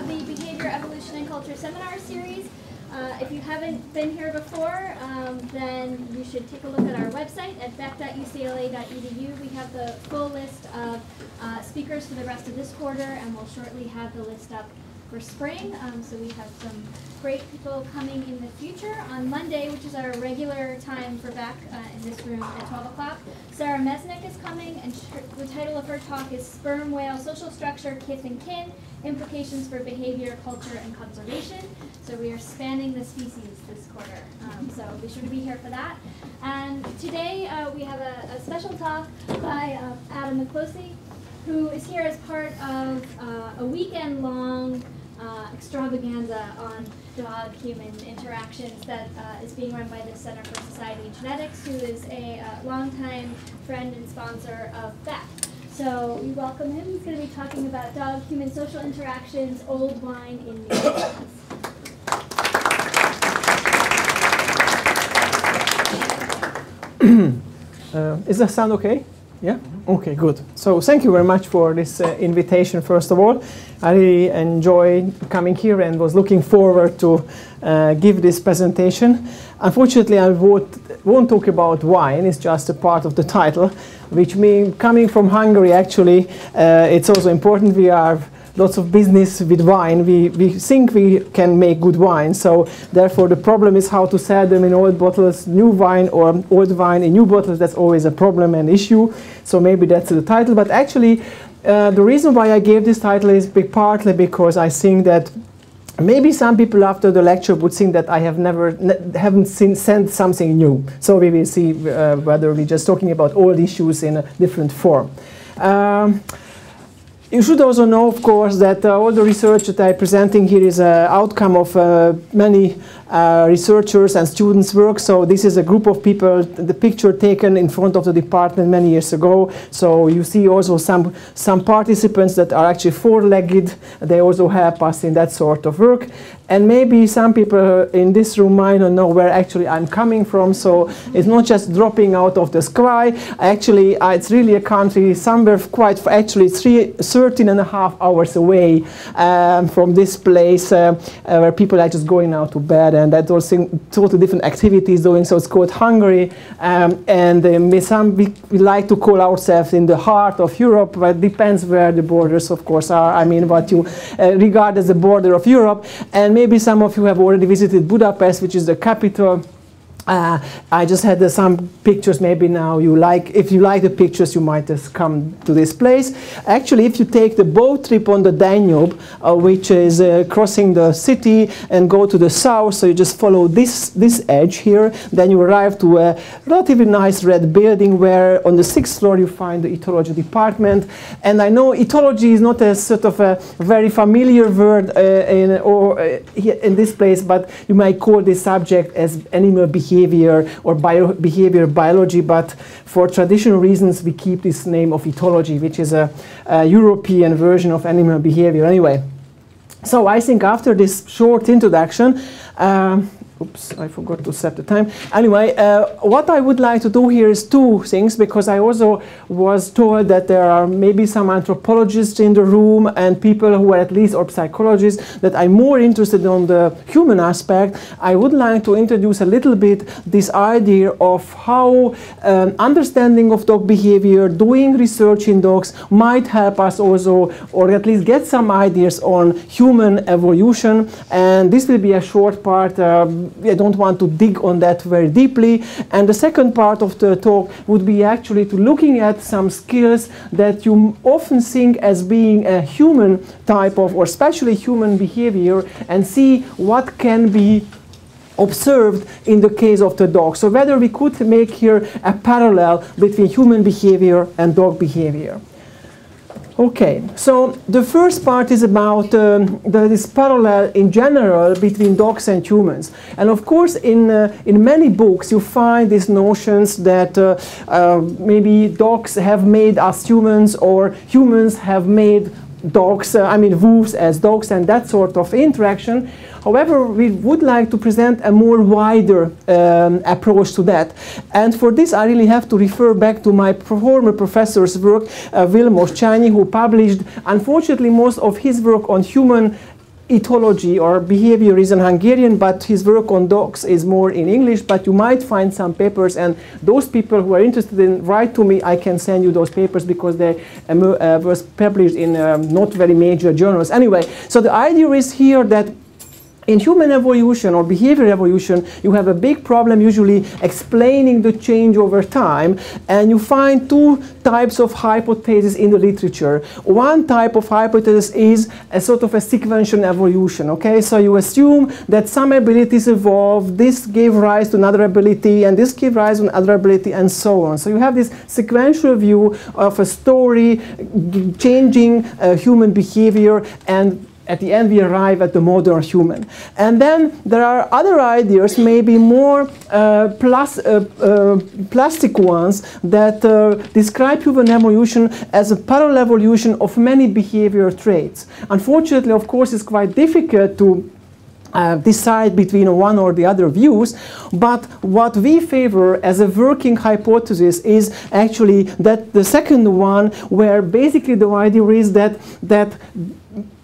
of the Behavior, Evolution, and Culture Seminar Series. Uh, if you haven't been here before, um, then you should take a look at our website at bec.ucla.edu. We have the full list of uh, speakers for the rest of this quarter, and we'll shortly have the list up for spring. Um, so we have some great people coming in the future. On Monday, which is our regular time for back uh, in this room at 12 o'clock, Sarah Mesnick is coming, and the title of her talk is Sperm Whale Social Structure, Kith and Kin, Implications for Behavior, Culture, and Conservation. So we are spanning the species this quarter. Um, so be sure to be here for that. And today uh, we have a, a, special talk by uh, Adam Miklosi, who is here as part of uh, a weekend-long uh, extravaganza on dog-human interactions that uh, is being run by the Center for Society Genetics, who is a uh, longtime friend and sponsor of BEC. So we welcome him. He's going to be talking about dog-human social interactions, old wine in new bottles. uh, is the sound okay? Yeah? Okay, good. So thank you very much for this uh, invitation, first of all. I really enjoyed coming here and was looking forward to uh, give this presentation. Unfortunately, I won't, won't talk about wine. It's just a part of the title, which means coming from Hungary, actually, uh, it's also important we are lots of business with wine. We, we think we can make good wine, so therefore the problem is how to sell them in old bottles, new wine or old wine in new bottles. That's always a problem and issue. So maybe that's the title. But actually, uh, the reason why I gave this title is partly because I think that Maybe some people after the lecture would think that I have never, ne haven't seen, sent something new. So we will see uh, whether we're just talking about old issues in a different form. Um, you should also know, of course, that uh, all the research that I'm presenting here is an outcome of uh, many uh, researchers and students' work. So this is a group of people, the picture taken in front of the department many years ago. So you see also some, some participants that are actually four-legged. They also help us in that sort of work. And maybe some people in this room might not know where actually I'm coming from. So it's not just dropping out of the sky. Actually, uh, it's really a country somewhere quite, actually three, 13 and a half hours away um, from this place uh, uh, where people are just going out to bed and that also totally different activities doing. So it's called Hungary. Um, and some, we, we, like to call ourselves in the heart of Europe, but it depends where the borders, of course, are. I mean, what you uh, regard as the border of Europe. And maybe some of you have already visited Budapest, which is the capital uh, I just had uh, some pictures. Maybe now you like, if you like the pictures, you might just come to this place. Actually, if you take the boat trip on the Danube, uh, which is uh, crossing the city and go to the south, so you just follow this this edge here, then you arrive to a relatively nice red building where on the sixth floor you find the ethology department. And I know ethology is not a sort of a very familiar word uh, in or uh, in this place, but you might call this subject as animal behavior behavior or bio behavior biology, but for traditional reasons we keep this name of ethology, which is a, a European version of animal behavior anyway. So I think after this short introduction, um, Oops, I forgot to set the time. Anyway, uh, what I would like to do here is two things because I also was told that there are maybe some anthropologists in the room and people who are at least or psychologists that I'm more interested on the human aspect. I would like to introduce a little bit this idea of how um, understanding of dog behavior, doing research in dogs might help us also or at least get some ideas on human evolution. And this will be a short part. Um, I don't want to dig on that very deeply. And the second part of the talk would be actually to looking at some skills that you often think as being a human type of, or especially human behavior, and see what can be observed in the case of the dog. So whether we could make here a parallel between human behavior and dog behavior. Okay, so the first part is about um, this parallel in general between dogs and humans. And of course, in, uh, in many books, you find these notions that uh, uh, maybe dogs have made us humans or humans have made dogs, uh, I mean wolves as dogs and that sort of interaction. However, we would like to present a more wider um, approach to that. And for this, I really have to refer back to my former professor's work, uh, Vilmos Csányi, who published, unfortunately, most of his work on human ethology or behavior is in Hungarian, but his work on dogs is more in English. But you might find some papers, and those people who are interested in write to me. I can send you those papers because they um, uh, published in um, not very major journals. Anyway, so the idea is here that in human evolution or behavior evolution, you have a big problem usually explaining the change over time, and you find two types of hypotheses in the literature. One type of hypothesis is a sort of a sequential evolution, okay? So you assume that some abilities evolved, this gave rise to another ability, and this gave rise to another ability, and so on. So you have this sequential view of a story changing uh, human behavior and at the end we arrive at the modern human. And then there are other ideas, maybe more uh, plus, uh, uh, plastic ones, that uh, describe human evolution as a parallel evolution of many behavior traits. Unfortunately, of course, it's quite difficult to uh, decide between one or the other views, but what we favor as a working hypothesis is actually that the second one, where basically the idea is that that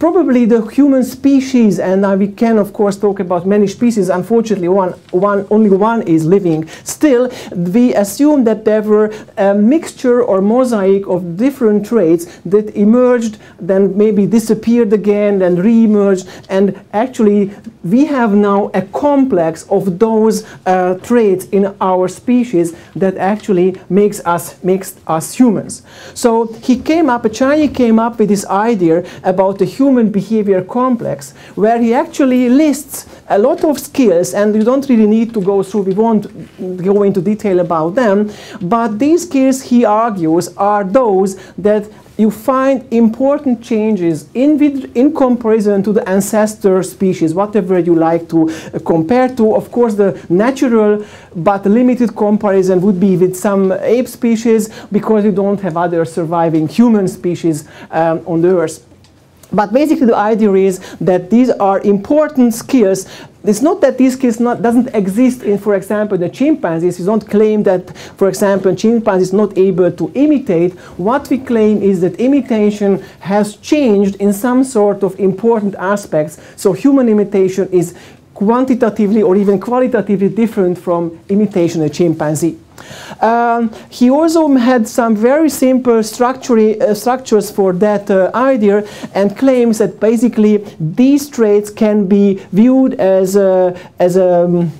probably the human species, and uh, we can of course talk about many species, unfortunately one, one, only one is living. Still, we assume that there were a mixture or mosaic of different traits that emerged, then maybe disappeared again, then re-emerged, and actually we have now a complex of those uh, traits in our species that actually makes us, makes us humans. So he came up, Csányi came up with this idea about the human behavior complex, where he actually lists a lot of skills, and you don't really need to go through, we won't go into detail about them, but these skills, he argues, are those that you find important changes in, in comparison to the ancestor species, whatever you like to compare to. Of course, the natural but limited comparison would be with some ape species because you don't have other surviving human species um, on the earth. But basically the idea is that these are important skills it's not that these skills not, doesn't exist in, for example, the chimpanzees. We don't claim that, for example, chimpanzees is not able to imitate. What we claim is that imitation has changed in some sort of important aspects. So human imitation is quantitatively or even qualitatively different from imitation of chimpanzee. Um, he also had some very simple uh, structures for that uh, idea and claims that basically these traits can be viewed as a, as a um,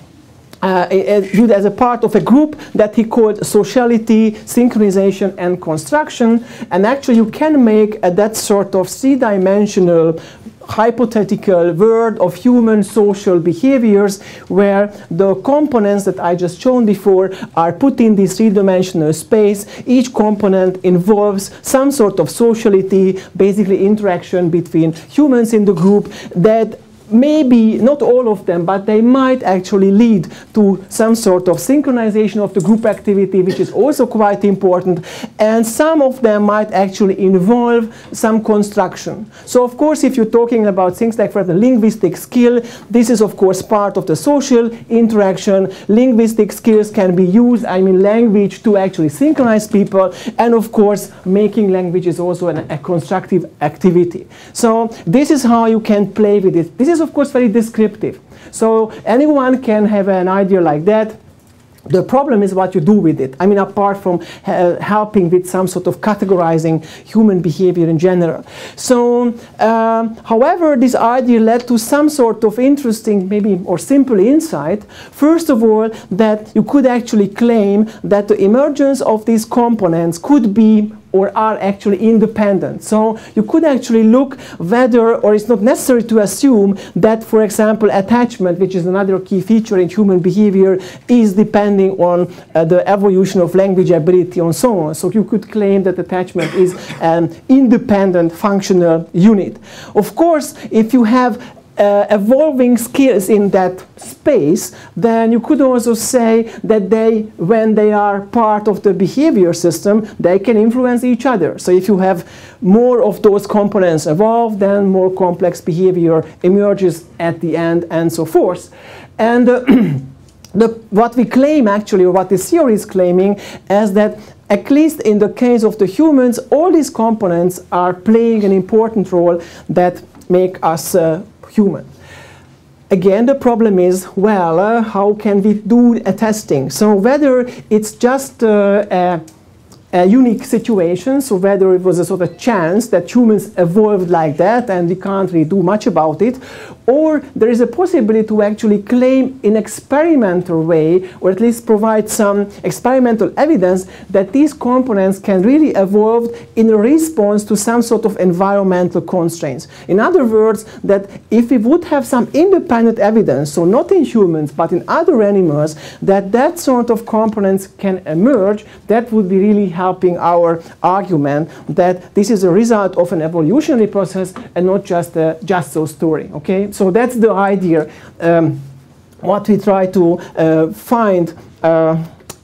uh, viewed as a part of a group that he called sociality, synchronization, and construction. And actually, you can make uh, that sort of three-dimensional hypothetical world of human social behaviors where the components that I just shown before are put in this three-dimensional space. Each component involves some sort of sociality, basically interaction between humans in the group that maybe not all of them, but they might actually lead to some sort of synchronization of the group activity, which is also quite important. And some of them might actually involve some construction. So of course, if you're talking about things like for the linguistic skill, this is of course part of the social interaction. Linguistic skills can be used, I mean language, to actually synchronize people. And of course, making language is also an, a constructive activity. So this is how you can play with it. This is of course very descriptive. So anyone can have an idea like that. The problem is what you do with it. I mean, apart from uh, helping with some sort of categorizing human behavior in general. So, um, however, this idea led to some sort of interesting, maybe or simple insight. First of all, that you could actually claim that the emergence of these components could be or are actually independent. So you could actually look whether, or it's not necessary to assume that, for example, attachment, which is another key feature in human behavior, is depending on uh, the evolution of language ability and so on. So you could claim that attachment is an independent functional unit. Of course, if you have uh, evolving skills in that space, then you could also say that they, when they are part of the behavior system, they can influence each other. So if you have more of those components evolved, then more complex behavior emerges at the end and so forth. And uh, the, what we claim actually, or what this theory is claiming, is that at least in the case of the humans, all these components are playing an important role that make us uh, human. Again, the problem is, well, uh, how can we do a testing? So whether it's just uh, a a unique situation, so whether it was a sort of chance that humans evolved like that and we can't really do much about it, or there is a possibility to actually claim in experimental way, or at least provide some experimental evidence that these components can really evolve in response to some sort of environmental constraints. In other words, that if we would have some independent evidence, so not in humans but in other animals, that that sort of components can emerge, that would be really helping our argument that this is a result of an evolutionary process and not just a just so story. Okay, so that's the idea. Um, what we try to uh, find uh,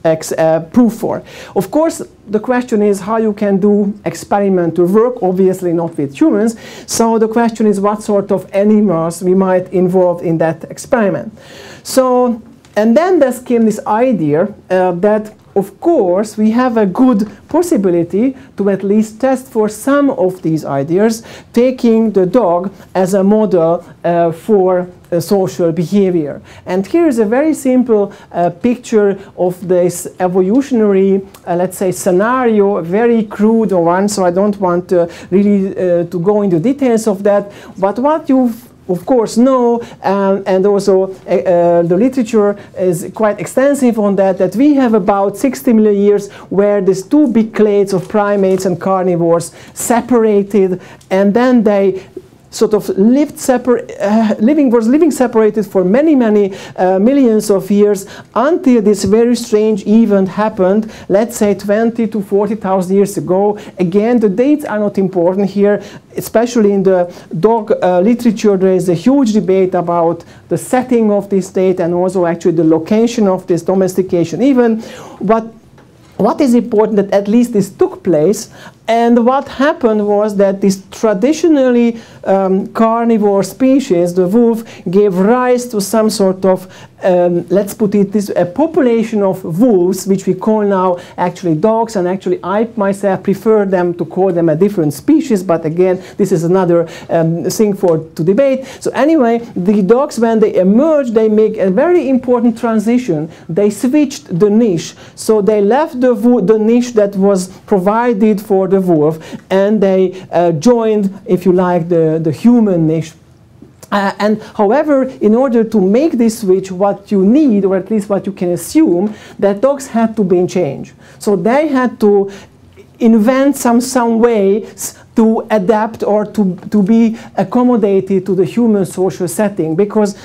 ex, uh, proof for. Of course, the question is how you can do experimental work, obviously not with humans. So the question is what sort of animals we might involve in that experiment. So, and then there came this idea uh, that of course, we have a good possibility to at least test for some of these ideas, taking the dog as a model uh, for uh, social behavior. And here is a very simple uh, picture of this evolutionary, uh, let's say, scenario, very crude one, so I don't want to really uh, to go into details of that. But what you of course no. um, and also uh, uh, the literature is quite extensive on that, that we have about 60 million years where these two big clades of primates and carnivores separated and then they sort of lived separate, uh, living was living separated for many many uh, millions of years until this very strange event happened let's say 20 to 40,000 years ago. Again the dates are not important here especially in the dog uh, literature there is a huge debate about the setting of this date and also actually the location of this domestication. Even but what is important that at least this took place and what happened was that this traditionally um, carnivore species, the wolf, gave rise to some sort of, um, let's put it this, a population of wolves, which we call now actually dogs. And actually, I myself prefer them to call them a different species. But again, this is another um, thing for to debate. So anyway, the dogs, when they emerge, they make a very important transition. They switched the niche. So they left the, the niche that was provided for the wolf, and they uh, joined, if you like, the, the human niche. Uh, and however, in order to make this switch, what you need, or at least what you can assume, that dogs had to be in change. So they had to invent some, some ways to adapt or to, to be accommodated to the human social setting because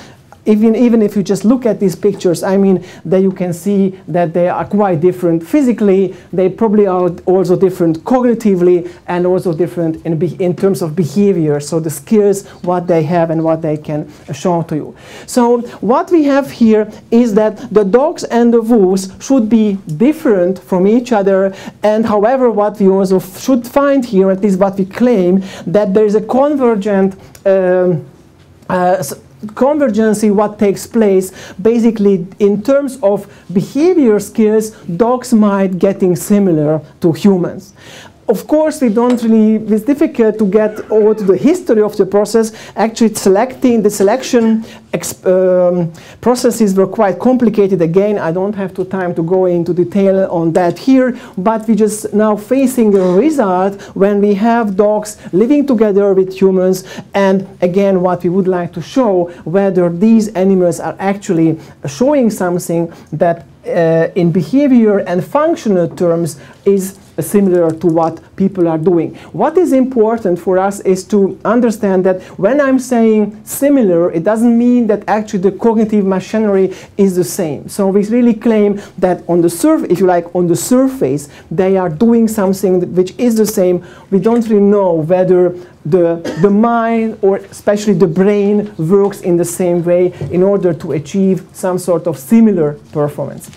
even, even if you just look at these pictures, I mean, that you can see that they are quite different physically. They probably are also different cognitively and also different in, in terms of behavior. So the skills, what they have and what they can show to you. So what we have here is that the dogs and the wolves should be different from each other. And however, what we also should find here, at least what we claim, that there is a convergent um, uh, convergency what takes place. Basically in terms of behavior skills dogs might getting similar to humans of course, we don't really, it's difficult to get all to the history of the process. Actually, selecting the selection um, processes were quite complicated. Again, I don't have the time to go into detail on that here, but we just now facing a result when we have dogs living together with humans. And again, what we would like to show whether these animals are actually showing something that uh, in behavior and functional terms is similar to what people are doing. What is important for us is to understand that when I'm saying similar, it doesn't mean that actually the cognitive machinery is the same. So we really claim that on the surface, if you like, on the surface, they are doing something which is the same. We don't really know whether the, the mind or especially the brain works in the same way in order to achieve some sort of similar performance.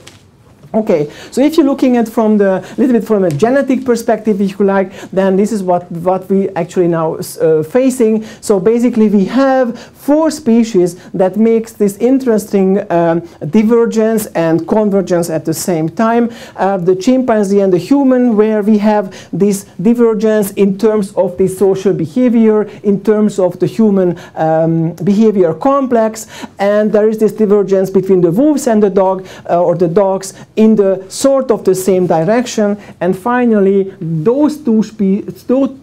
Okay, so if you're looking at from the little bit from a genetic perspective, if you like, then this is what what we actually now uh, facing. So basically, we have four species that makes this interesting um, divergence and convergence at the same time. Uh, the chimpanzee and the human, where we have this divergence in terms of the social behavior, in terms of the human um, behavior complex, and there is this divergence between the wolves and the dog uh, or the dogs in the sort of the same direction. And finally, those two, spe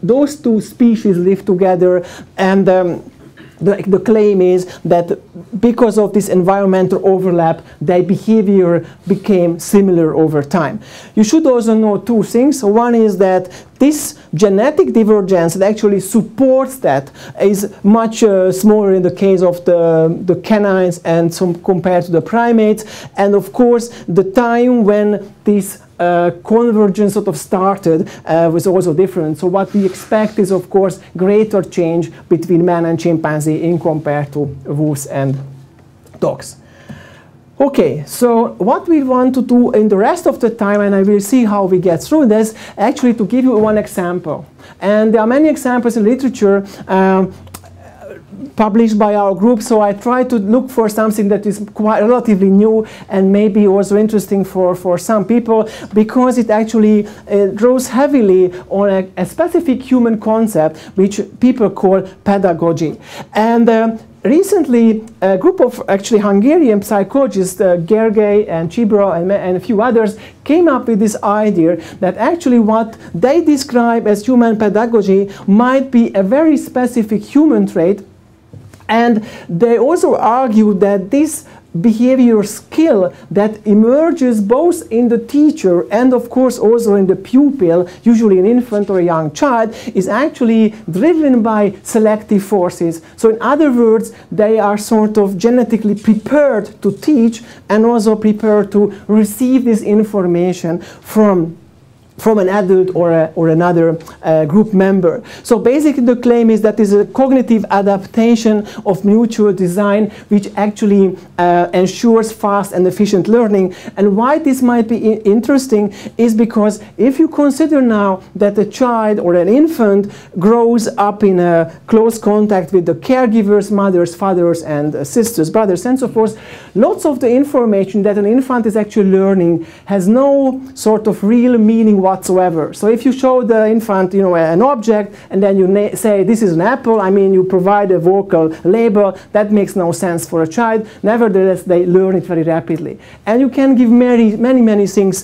those two species live together and um, the, the, claim is that because of this environmental overlap, their behavior became similar over time. You should also know two things. One is that this genetic divergence that actually supports that is much uh, smaller in the case of the, the canines and some compared to the primates. And of course, the time when this uh, convergence sort of started uh, was also different. So what we expect is, of course, greater change between man and chimpanzee in compared to wolves and dogs. Okay, so what we want to do in the rest of the time, and I will see how we get through this, actually to give you one example. And there are many examples in literature um, published by our group, so I try to look for something that is quite relatively new and maybe also interesting for, for some people because it actually uh, draws heavily on a, a, specific human concept which people call pedagogy. And uh, recently, a group of actually Hungarian psychologists, uh, Gergely and Csibra and, and, a few others, came up with this idea that actually what they describe as human pedagogy might be a very specific human trait. And they also argue that this behavior skill that emerges both in the teacher and of course also in the pupil, usually an infant or a young child, is actually driven by selective forces. So in other words, they are sort of genetically prepared to teach and also prepared to receive this information from from an adult or, a, or another uh, group member. So basically the claim is that is a cognitive adaptation of mutual design which actually uh, ensures fast and efficient learning. And why this might be interesting is because if you consider now that a child or an infant grows up in a close contact with the caregivers, mothers, fathers, and uh, sisters, brothers, and so forth, lots of the information that an infant is actually learning has no sort of real meaning whatsoever. So if you show the infant, you know, an object and then you say this is an apple, I mean you provide a vocal label, that makes no sense for a child. Nevertheless, they learn it very rapidly. And you can give many, many, many things,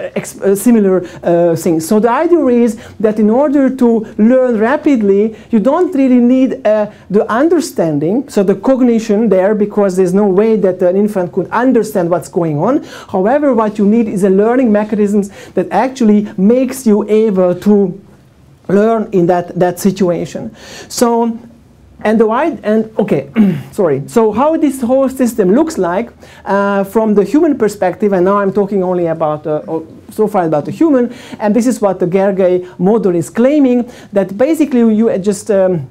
uh, uh, similar uh, things. So the idea is that in order to learn rapidly, you don't really need uh, the understanding, so the cognition there, because there's no way that an infant could understand what's going on. However, what you need is a learning mechanisms that actually makes you able to learn in that, that situation. So, and the wide, and okay, sorry. So how this whole system looks like uh, from the human perspective, and now I'm talking only about, uh, so far about the human, and this is what the Gergely model is claiming, that basically you just um,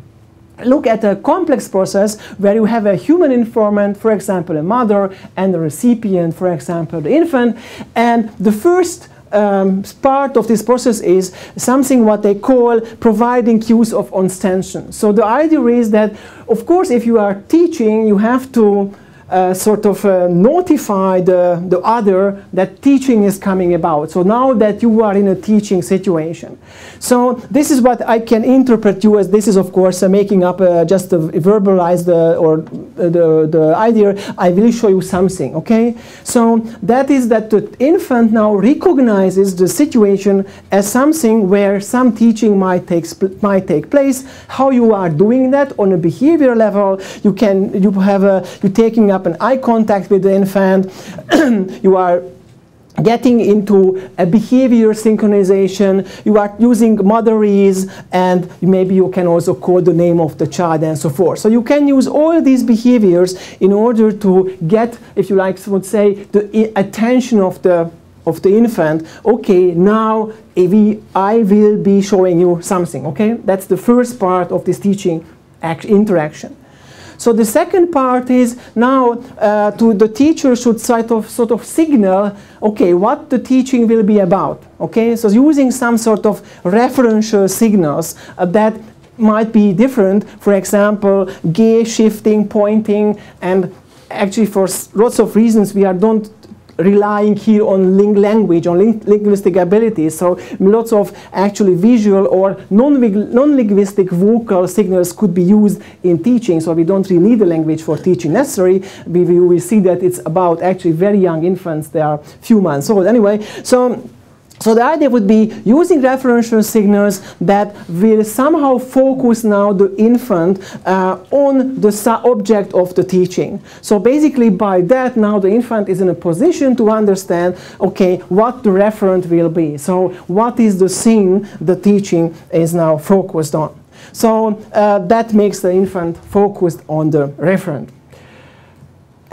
look at a complex process where you have a human informant, for example, a mother, and the recipient, for example, the infant, and the first um, part of this process is something what they call providing cues of ostension. So the idea is that, of course, if you are teaching, you have to uh, sort of uh, notify the, the other that teaching is coming about. So now that you are in a teaching situation. So this is what I can interpret you as this is of course uh, making up uh, just to verbalize the or uh, the, the idea. I will show you something, okay? So that is that the infant now recognizes the situation as something where some teaching might take, might take place. How you are doing that on a behavior level, you can, you have a, you're taking up an eye contact with the infant, you are getting into a behavior synchronization, you are using motherese, and maybe you can also call the name of the child and so forth. So you can use all these behaviors in order to get, if you like, would say, the attention of the of the infant, okay, now we, I will be showing you something, okay? That's the first part of this teaching interaction. So the second part is now uh, to the teacher should sort of sort of signal, okay, what the teaching will be about. Okay, so using some sort of referential signals uh, that might be different. For example, gaze shifting, pointing, and actually for lots of reasons we are don't relying here on ling language, on ling linguistic abilities. So lots of actually visual or non-linguistic vocal signals could be used in teaching. So we don't really need the language for teaching necessarily. We, we will see that it's about actually very young infants. They are few months old. Anyway, so so the idea would be using referential signals that will somehow focus now the infant uh, on the object of the teaching. So basically by that now the infant is in a position to understand, okay, what the referent will be. So what is the thing the teaching is now focused on. So uh, that makes the infant focused on the referent.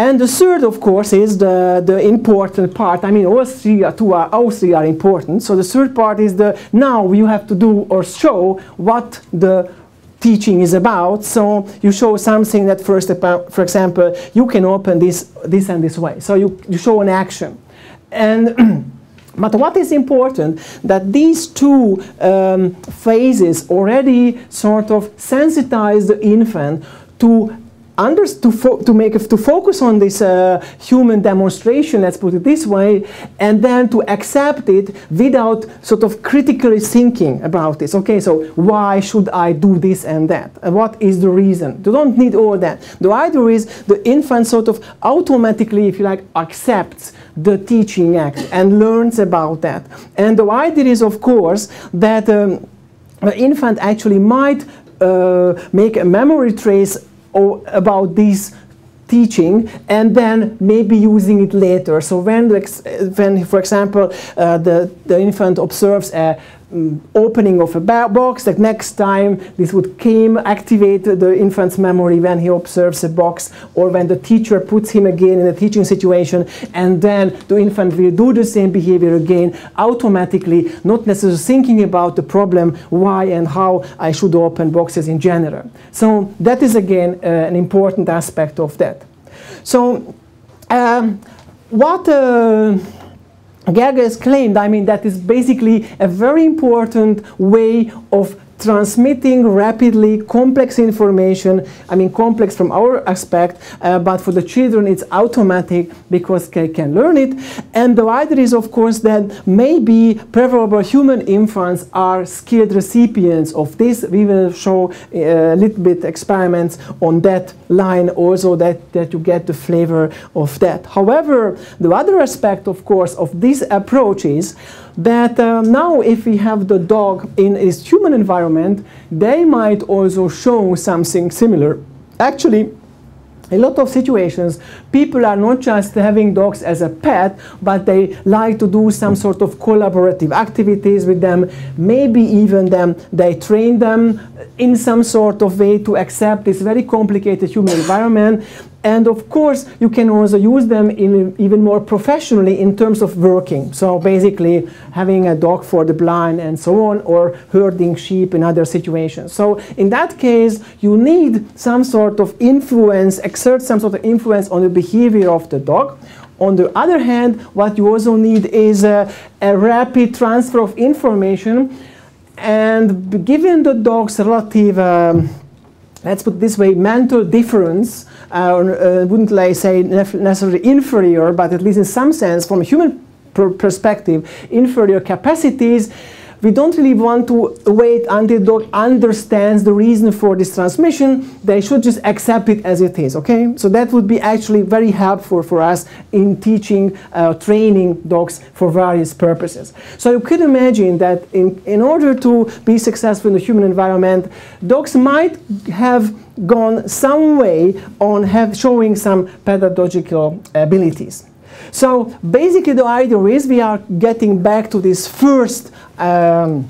And the third, of course, is the, the important part. I mean, all three, are, two are, all three are important. So the third part is the now you have to do or show what the teaching is about. So you show something that first, for example, you can open this, this and this way. So you, you show an action. And But what is important that these two um, phases already sort of sensitize the infant to under, to, to, make, to focus on this uh, human demonstration, let's put it this way, and then to accept it without sort of critically thinking about this. Okay, so why should I do this and that? What is the reason? You don't need all that. The idea is the infant sort of automatically, if you like, accepts the teaching act and learns about that. And the idea is, of course, that um, the infant actually might uh, make a memory trace or about this teaching and then maybe using it later. So when, when for example, uh, the, the infant observes a opening of a box, the next time this would came, activate the infant's memory when he observes a box or when the teacher puts him again in a teaching situation and then the infant will do the same behavior again automatically, not necessarily thinking about the problem, why and how I should open boxes in general. So that is again uh, an important aspect of that. So um, what uh, Gergely claimed, I mean, that is basically a very important way of transmitting rapidly complex information. I mean, complex from our aspect, uh, but for the children it's automatic because they can learn it. And the idea is, of course, that maybe preferable human infants are skilled recipients of this. We will show uh, a little bit experiments on that line also that, that you get the flavor of that. However, the other aspect, of course, of this approach is that uh, now if we have the dog in its human environment, they might also show something similar. Actually, a lot of situations, people are not just having dogs as a pet, but they like to do some sort of collaborative activities with them. Maybe even them, they train them in some sort of way to accept this very complicated human environment. And of course, you can also use them in even more professionally in terms of working. So basically, having a dog for the blind and so on, or herding sheep in other situations. So in that case, you need some sort of influence, exert some sort of influence on the behavior of the dog. On the other hand, what you also need is a, a rapid transfer of information. And given the dog's relative um, let's put this way, mental difference, uh, uh, wouldn't I say necessarily inferior, but at least in some sense, from a human perspective, inferior capacities, we don't really want to wait until the dog understands the reason for this transmission. They should just accept it as it is, okay? So that would be actually very helpful for us in teaching, uh, training dogs for various purposes. So you could imagine that in, in order to be successful in the human environment, dogs might have gone some way on have showing some pedagogical abilities. So basically the idea is we are getting back to this first um,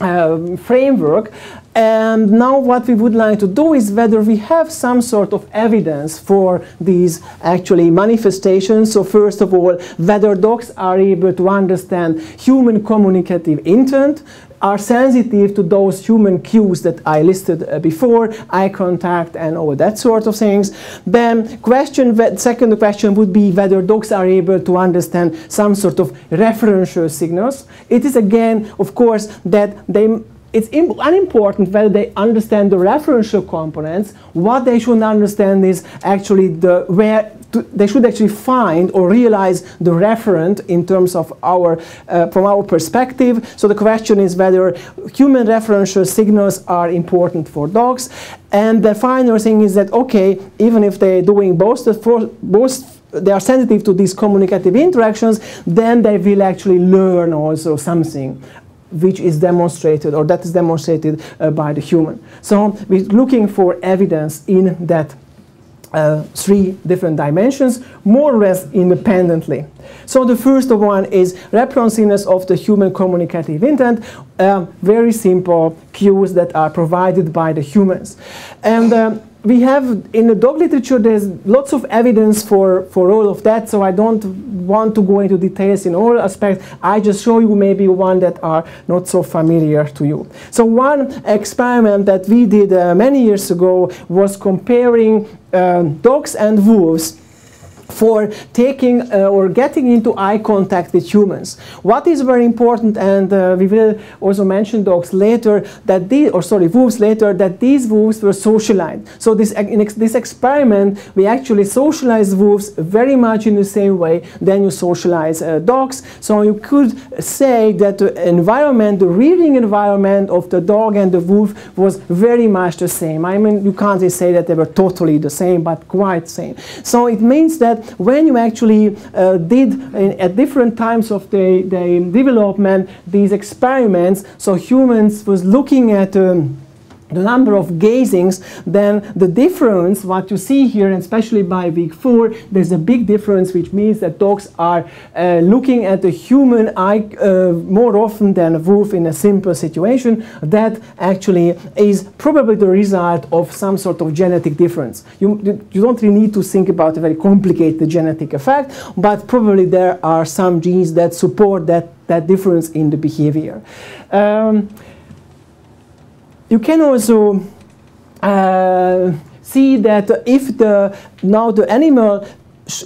uh, framework and now what we would like to do is whether we have some sort of evidence for these actually manifestations. So first of all, whether dogs are able to understand human communicative intent are sensitive to those human cues that I listed uh, before, eye contact and all that sort of things. Then question, second question would be whether dogs are able to understand some sort of referential signals. It is again, of course, that they it's unimportant whether they understand the referential components. What they should understand is actually the where to, they should actually find or realize the referent in terms of our uh, from our perspective. So the question is whether human referential signals are important for dogs. And the final thing is that okay, even if they're doing both the both they are sensitive to these communicative interactions, then they will actually learn also something which is demonstrated or that is demonstrated uh, by the human. So we're looking for evidence in that uh, three different dimensions, more or less independently. So the first one is responsiveness of the human communicative intent, uh, very simple cues that are provided by the humans. And um, we have in the dog literature there's lots of evidence for for all of that so i don't want to go into details in all aspects i just show you maybe one that are not so familiar to you so one experiment that we did uh, many years ago was comparing uh, dogs and wolves for taking uh, or getting into eye contact with humans. What is very important, and uh, we will also mention dogs later, that these, or sorry, wolves later, that these wolves were socialized. So this, in ex this experiment, we actually socialize wolves very much in the same way than you socialize uh, dogs. So you could say that the environment, the rearing environment of the dog and the wolf was very much the same. I mean, you can't say that they were totally the same, but quite same. So it means that when you actually uh, did at different times of the, the development these experiments, so humans was looking at um, the number of gazings, then the difference, what you see here, and especially by week four, there's a big difference, which means that dogs are uh, looking at the human eye uh, more often than a wolf in a simple situation. That actually is probably the result of some sort of genetic difference. You, you don't really need to think about a very complicated genetic effect, but probably there are some genes that support that, that difference in the behavior. Um, you can also uh, see that if the now the animal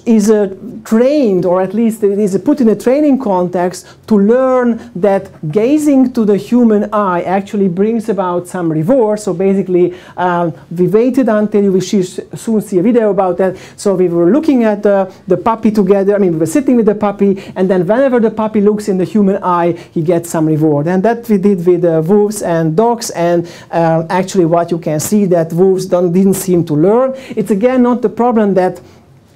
is uh, trained, or at least it is put in a training context, to learn that gazing to the human eye actually brings about some reward. So basically, um, we waited until we soon see a video about that. So we were looking at the, the puppy together. I mean, we were sitting with the puppy, and then whenever the puppy looks in the human eye, he gets some reward. And that we did with uh, wolves and dogs. And uh, actually, what you can see that wolves don't, didn't seem to learn. It's again not the problem that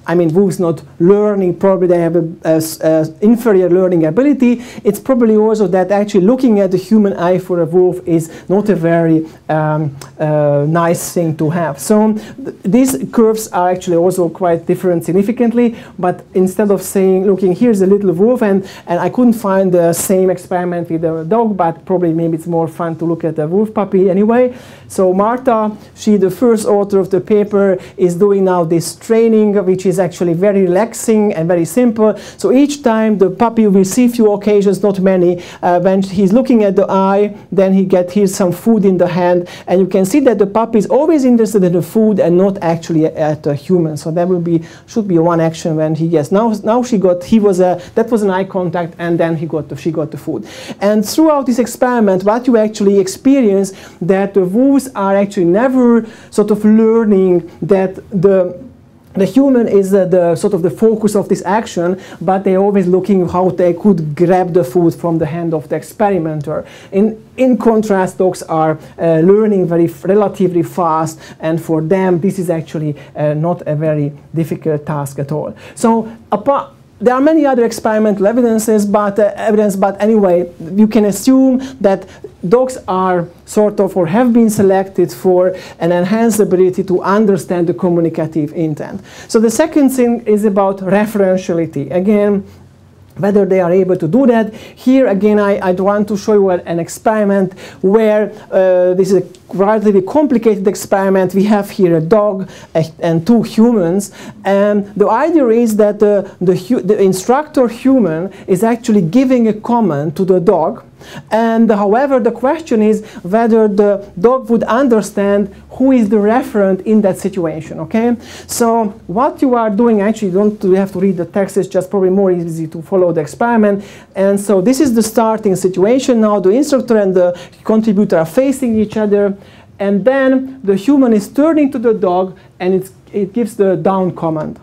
I mean, wolves not learning, probably they have an inferior learning ability. It's probably also that actually looking at the human eye for a wolf is not a very um, uh, nice thing to have. So th these curves are actually also quite different significantly, but instead of saying, looking, here's a little wolf, and, and I couldn't find the same experiment with a dog, but probably maybe it's more fun to look at a wolf puppy anyway. So Marta, she, the first author of the paper, is doing now this training, which is is actually very relaxing and very simple. So each time the puppy will see few occasions, not many, uh, when he's looking at the eye, then he get here some food in the hand, and you can see that the puppy is always interested in the food and not actually at the human. So that will be should be one action when he gets. Now now she got he was a that was an eye contact, and then he got the, she got the food. And throughout this experiment, what you actually experience that the wolves are actually never sort of learning that the the human is uh, the sort of the focus of this action, but they're always looking how they could grab the food from the hand of the experimenter. In, in contrast, dogs are uh, learning very relatively fast, and for them, this is actually uh, not a very difficult task at all. So, apart there are many other experimental evidences, but uh, evidence, but anyway, you can assume that dogs are sort of or have been selected for an enhanced ability to understand the communicative intent. So the second thing is about referentiality. Again, whether they are able to do that. Here again, I, I want to show you an experiment where uh, this is a relatively complicated experiment. We have here a dog and two humans, and the idea is that the, the, the instructor human is actually giving a command to the dog, And however, the question is whether the dog would understand who is the referent in that situation, okay? So what you are doing, actually, you don't have to read the text, it's just probably more easy to follow the experiment. And so this is the starting situation. Now the instructor and the contributor are facing each other. And then the human is turning to the dog and it gives the down command.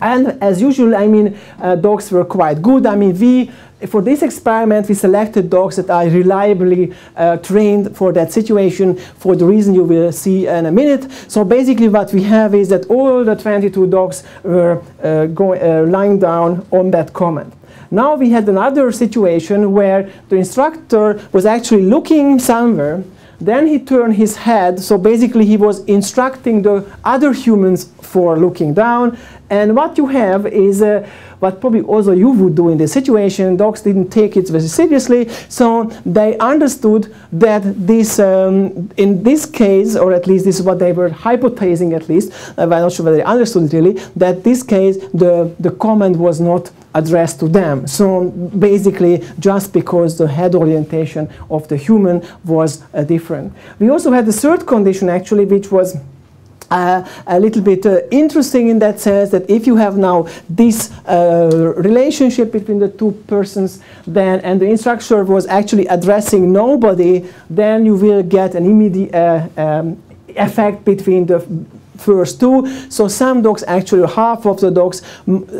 And as usual, I mean, uh, dogs were quite good. I mean, we for this experiment, we selected dogs that are reliably uh, trained for that situation for the reason you will see in a minute. So basically what we have is that all the 22 dogs were uh, uh, lying down on that command. Now we had another situation where the instructor was actually looking somewhere then he turned his head, so basically he was instructing the other humans for looking down. And what you have is uh, what probably also you would do in this situation. Dogs didn't take it very seriously, so they understood that this, um, in this case, or at least this is what they were hypothesizing at least, uh, I'm not sure whether they understood it really, that this case the, the comment was not addressed to them. So basically, just because the head orientation of the human was uh, different. We also had the third condition actually, which was uh, a little bit uh, interesting in that sense that if you have now this uh, relationship between the two persons then and the instructor was actually addressing nobody then you will get an immediate uh, um, effect between the first two. So some dogs, actually half of the dogs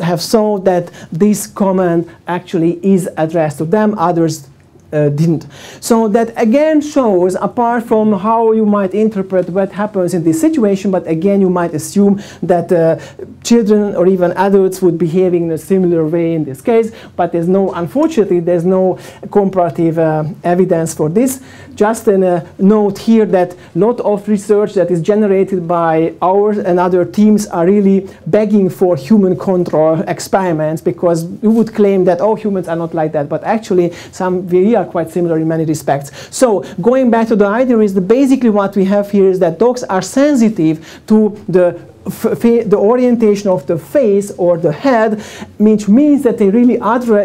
have shown that this command actually is addressed to them, others uh, didn't. So that again shows, apart from how you might interpret what happens in this situation, but again you might assume that uh, children or even adults would behave in a similar way in this case, but there's no, unfortunately, there's no comparative uh, evidence for this. Just a note here that a lot of research that is generated by ours and other teams are really begging for human control experiments because you would claim that, oh, humans are not like that, but actually some we are quite similar in many respects. So going back to the idea is that basically what we have here is that dogs are sensitive to the the orientation of the face or the head, which means that they really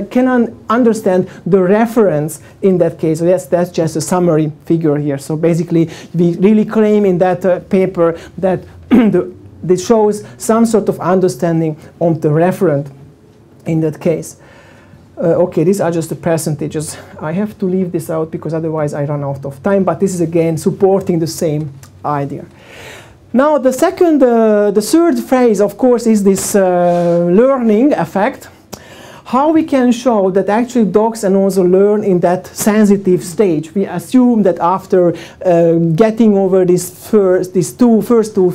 can understand the reference in that case. So yes, that's just a summary figure here. So basically, we really claim in that uh, paper that the, this shows some sort of understanding of the referent in that case. Uh, okay, these are just the percentages. I have to leave this out because otherwise I run out of time, but this is again supporting the same idea. Now the second, uh, the third phase of course is this uh, learning effect. How we can show that actually dogs and also learn in that sensitive stage. We assume that after uh, getting over this first, these two, first two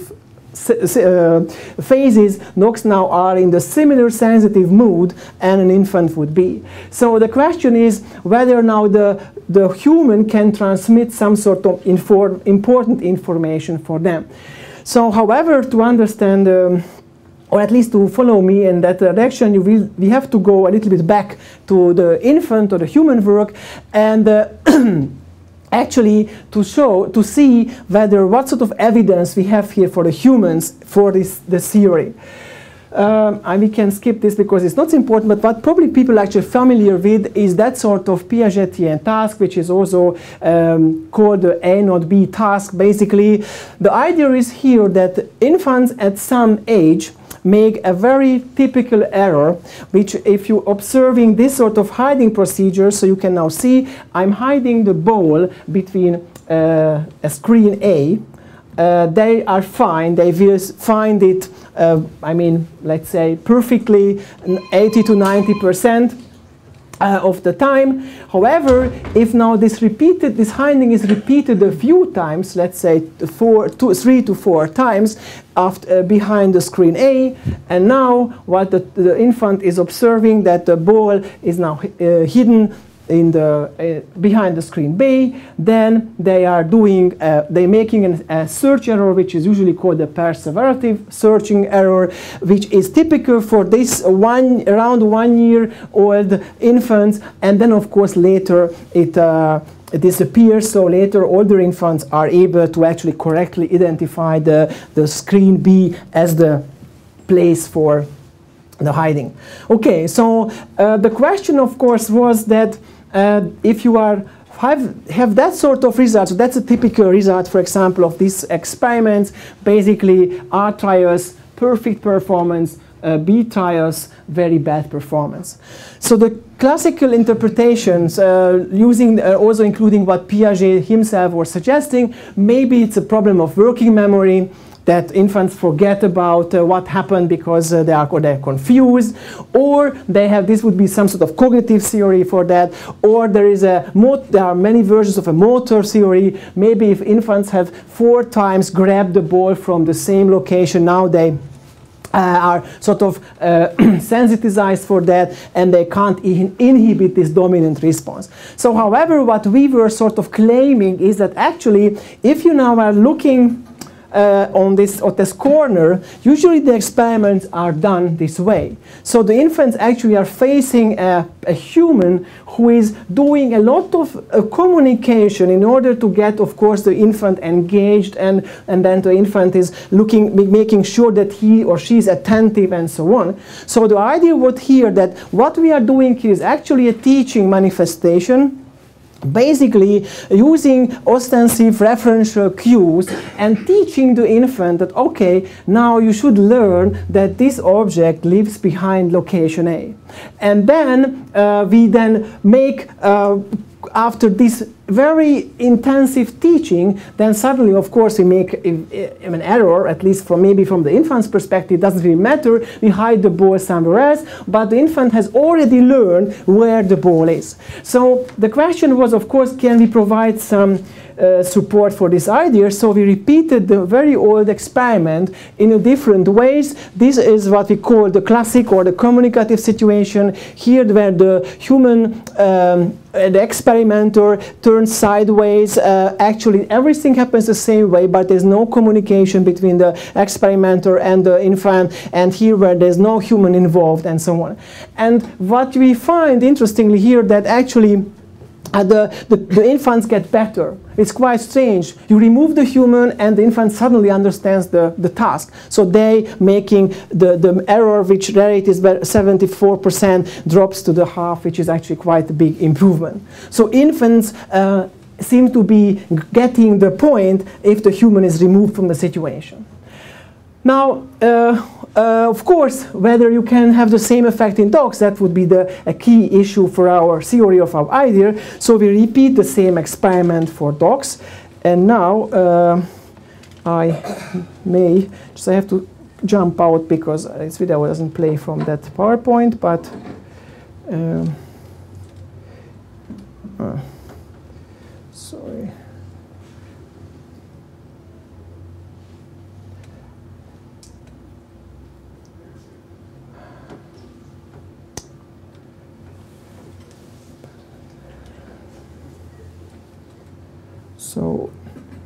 uh, phases, dogs now are in the similar sensitive mood and an infant would be. So the question is whether now the, the human can transmit some sort of inform, important information for them. So however, to understand um, or at least to follow me in that direction, you will, we have to go a little bit back to the infant or the human work and uh, actually to show, to see whether what sort of evidence we have here for the humans for this, this theory. Um, and we can skip this because it's not important, but what probably people are actually familiar with is that sort of Piagetian task, which is also um, called the A not B task. Basically, the idea is here that infants at some age make a very typical error, which if you're observing this sort of hiding procedure, so you can now see I'm hiding the ball between uh, a screen A, uh, they are fine, they will find it, uh, I mean, let's say perfectly 80 to 90 percent uh, of the time. However, if now this repeated, this hiding is repeated a few times, let's say four, two, three to four times after, uh, behind the screen A, and now what the, the infant is observing that the ball is now uh, hidden in the uh, behind the screen B, then they are doing uh, they making an, a search error, which is usually called a perseverative searching error, which is typical for this one around one year old infants, and then of course later it. Uh, it disappears, so later older infants are able to actually correctly identify the, the screen B as the place for the hiding. Okay, so uh, the question of course was that uh, if you are have, have that sort of result, so that's a typical result, for example, of these experiments. Basically, A trials, perfect performance, uh, B trials, very bad performance. So the classical interpretations, uh, using uh, also including what Piaget himself was suggesting, maybe it's a problem of working memory, that infants forget about uh, what happened because uh, they are or they're confused, or they have this would be some sort of cognitive theory for that, or there is a there are many versions of a motor theory. Maybe if infants have four times grabbed the ball from the same location, now they uh, are sort of uh, sensitized for that and they can't in inhibit this dominant response. So however, what we were sort of claiming is that actually if you now are looking uh, on this on this corner, usually the experiments are done this way. So the infants actually are facing a, a human who is doing a lot of uh, communication in order to get, of course, the infant engaged, and and then the infant is looking, making sure that he or she is attentive and so on. So the idea was here that what we are doing here is actually a teaching manifestation basically using ostensive referential cues and teaching the infant that okay now you should learn that this object lives behind location A. And then uh, we then make uh, after this very intensive teaching, then suddenly, of course, we make an error, at least from maybe from the infant's perspective, it doesn't really matter. We hide the ball somewhere else, but the infant has already learned where the ball is. So the question was, of course, can we provide some uh, support for this idea. So we repeated the very old experiment in a different ways. This is what we call the classic or the communicative situation. Here where the human um, the experimenter turns sideways. Uh, actually, everything happens the same way, but there's no communication between the experimenter and the infant. And here, where there's no human involved, and so on. And what we find interestingly here that actually uh, the, the, the, infants get better. It's quite strange. You remove the human and the infant suddenly understands the, the task. So they making the, the error, which rate is 74%, drops to the half, which is actually quite a big improvement. So infants uh, seem to be getting the point if the human is removed from the situation. Now, uh, uh, of course, whether you can have the same effect in dogs, that would be the, a key issue for our theory of our idea. So we repeat the same experiment for dogs. And now uh, I may, just I have to jump out because this video doesn't play from that PowerPoint, but um, uh, sorry. So,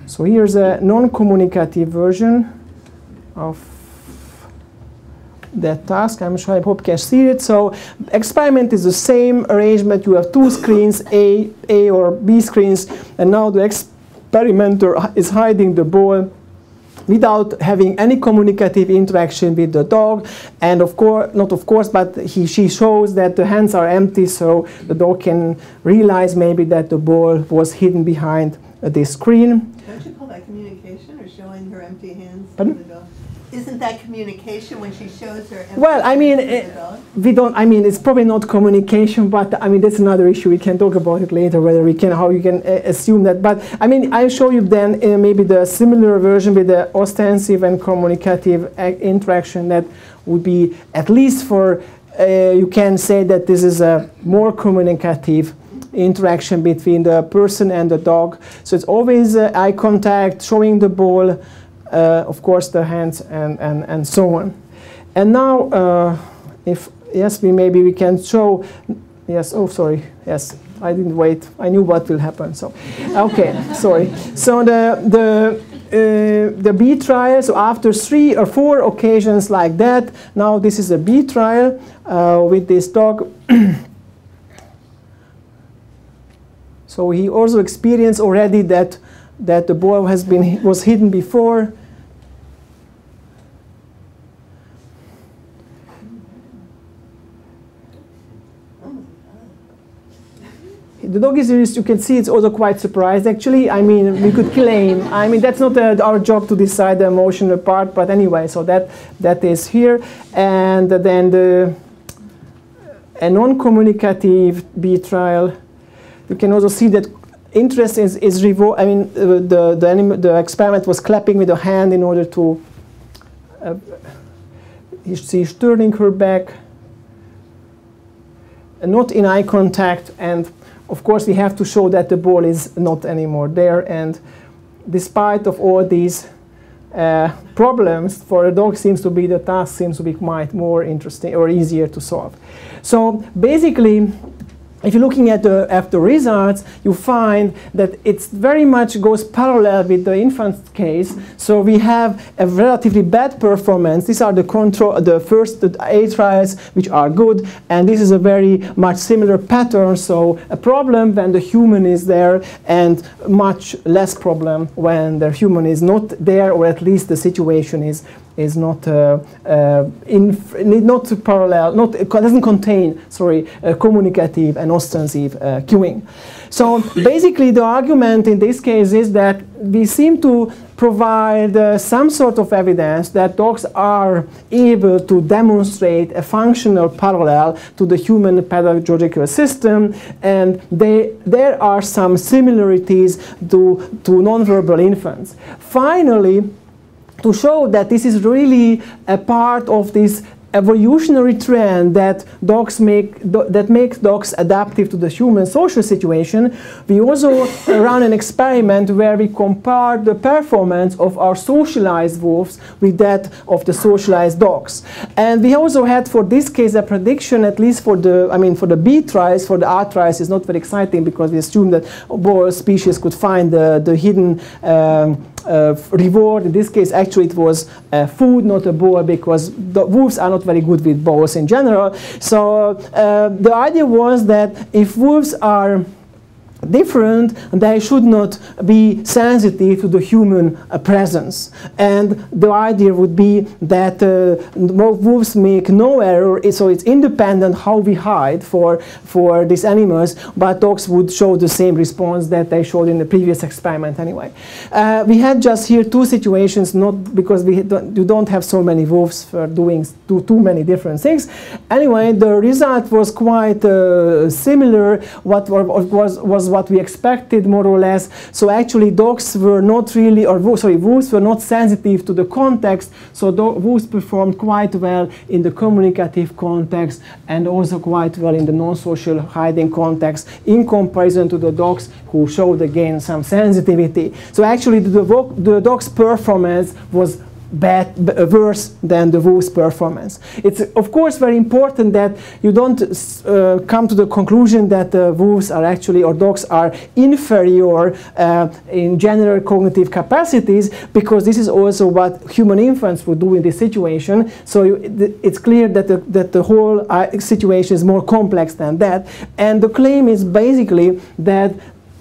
so here's a non-communicative version of that task. I'm sure I hope you can see it. So experiment is the same arrangement. You have two screens, A, A or B screens, and now the experimenter is hiding the ball without having any communicative interaction with the dog. And of course, not of course, but he, she shows that the hands are empty, so the dog can realize maybe that the ball was hidden behind the screen. Don't you call that communication or showing her empty hands Pardon? to the dog? Isn't that communication when she shows her empty Well, I mean, to it, the dog? we don't. I mean, it's probably not communication, but I mean that's another issue. We can talk about it later, whether we can, how you can uh, assume that. But I mean, I'll show you then uh, maybe the similar version with the ostensive and communicative uh, interaction that would be at least for. Uh, you can say that this is a more communicative interaction between the person and the dog. So it's always uh, eye contact, showing the ball, uh, of course the hands and, and, and so on. And now, uh, if yes, we maybe we can show, yes, oh sorry, yes, I didn't wait. I knew what will happen. So, okay, sorry. So the the uh, the B trial. So after three or four occasions like that, now this is a B trial uh, with this dog. So he also experienced already that, that the ball has been, was hidden before. the dog is, you can see it's also quite surprised actually. I mean, we could claim, I mean, that's not uh, our job to decide the emotional part, but anyway, so that, that is here. And then the a non-communicative B trial, you can also see that interest is, is revo I mean, uh, the, the, the experiment was clapping with a hand in order to, uh, she's turning her back, not in eye contact, and of course we have to show that the ball is not anymore there, and despite of all these uh, problems for a dog seems to be the task seems to be quite more interesting or easier to solve. So basically if you're looking at uh, the, at the results, you find that it very much goes parallel with the infant case. So we have a relatively bad performance. These are the control, the first A trials, which are good, and this is a very much similar pattern. So a problem when the human is there, and much less problem when the human is not there, or at least the situation is is not uh, uh, not parallel, not doesn't contain sorry uh, communicative and ostensive uh, cueing. So basically, the argument in this case is that we seem to provide uh, some sort of evidence that dogs are able to demonstrate a functional parallel to the human pedagogical system, and they, there are some similarities to, to nonverbal infants. Finally, to show that this is really a part of this evolutionary trend that dogs make do, that makes dogs adaptive to the human social situation, we also run an experiment where we compare the performance of our socialized wolves with that of the socialized dogs. And we also had for this case a prediction, at least for the I mean for the B trials, for the A trials is not very exciting because we assume that both species could find the, the hidden um, reward. In this case, actually, it was uh, food, not a boar, because the wolves are not very good with boars in general. So uh, the idea was that if wolves are different, they should not be sensitive to the human uh, presence. And the idea would be that uh, wolves make no error, so it's independent how we hide for, for these animals, but dogs would show the same response that they showed in the previous experiment anyway. Uh, we had just here two situations, not because we don't, you don't have so many wolves for doing too, too many different things. Anyway, the result was quite uh, similar. What was, was what we expected more or less. So actually dogs were not really, or sorry, wolves were not sensitive to the context. So wolves performed quite well in the communicative context and also quite well in the non-social hiding context in comparison to the dogs who showed again some sensitivity. So actually the, the dog's performance was bad, worse than the wolf's performance. It's of course very important that you don't uh, come to the conclusion that the wolves are actually or dogs are inferior uh, in general cognitive capacities because this is also what human infants would do in this situation. So you, it's clear that the, that the whole uh, situation is more complex than that. And the claim is basically that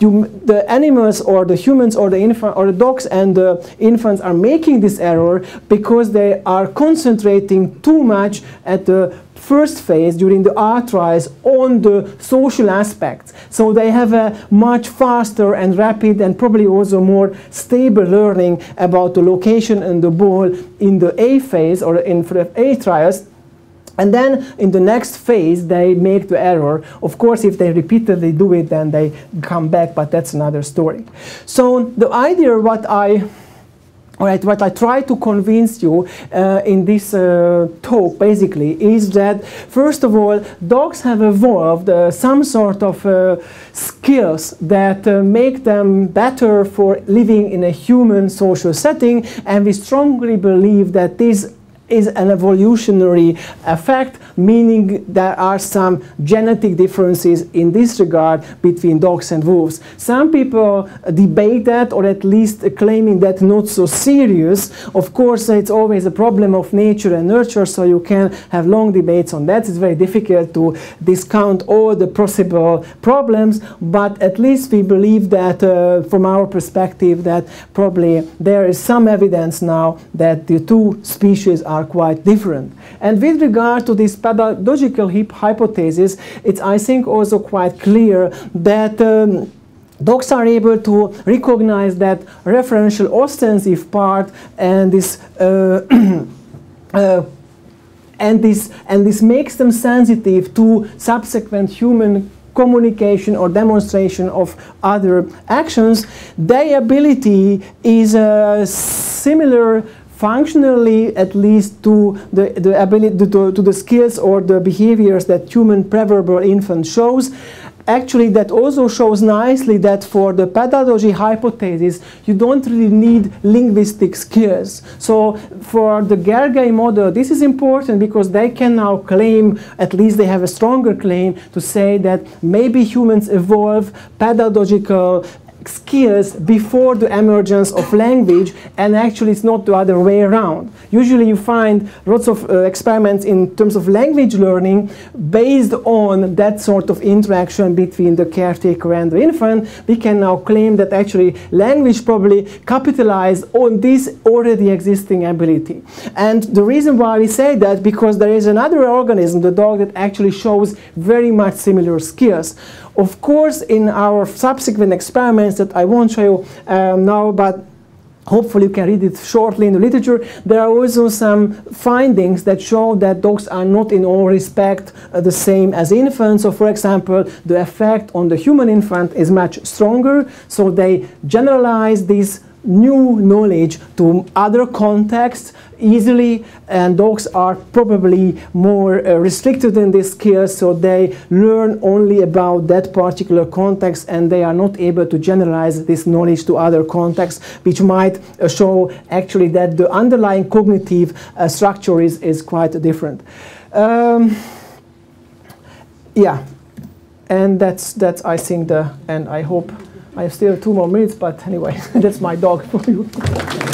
you, the animals or the humans or the infant or the dogs and the infants are making this error because they are concentrating too much at the first phase during the art trials on the social aspects. So they have a much faster and rapid and probably also more stable learning about the location and the ball in the A phase or in the A trials and then in the next phase, they make the error. Of course, if they repeatedly do it, then they come back, but that's another story. So the idea, what I all right, what I try to convince you uh, in this uh, talk basically is that first of all, dogs have evolved uh, some sort of uh, skills that uh, make them better for living in a human social setting, and we strongly believe that these is an evolutionary effect, meaning there are some genetic differences in this regard between dogs and wolves. Some people debate that, or at least claiming that not so serious. Of course, it's always a problem of nature and nurture, so you can have long debates on that. It's very difficult to discount all the possible problems, but at least we believe that, uh, from our perspective, that probably there is some evidence now that the two species are are quite different. And with regard to this pedagogical hypothesis, it's I think also quite clear that. Um, dogs are able to recognize that referential ostensive part and this uh, uh, and this and this makes them sensitive to subsequent human communication or demonstration of other actions their ability is uh, similar functionally at least to the, the ability to, to the skills or the behaviors that human preverbal infant shows. Actually that also shows nicely that for the pedagogy hypothesis you don't really need linguistic skills. So for the Gergely model this is important because they can now claim at least they have a stronger claim to say that maybe humans evolve pedagogical skills before the emergence of language and actually it's not the other way around. Usually you find lots of uh, experiments in terms of language learning based on that sort of interaction between the caretaker and the infant. We can now claim that actually language probably capitalized on this already existing ability. And the reason why we say that because there is another organism, the dog, that actually shows very much similar skills. Of course, in our subsequent experiments that I won't show you um, now, but hopefully you can read it shortly in the literature, there are also some findings that show that dogs are not in all respect uh, the same as infants. So for example, the effect on the human infant is much stronger, so they generalize this new knowledge to other contexts easily and dogs are probably more uh, restricted in this skills so they learn only about that particular context and they are not able to generalize this knowledge to other contexts which might uh, show actually that the underlying cognitive uh, structure is, is quite different. Um, yeah, and that's, that's I think the, and I hope I have still two more minutes, but anyway, that's my dog for you.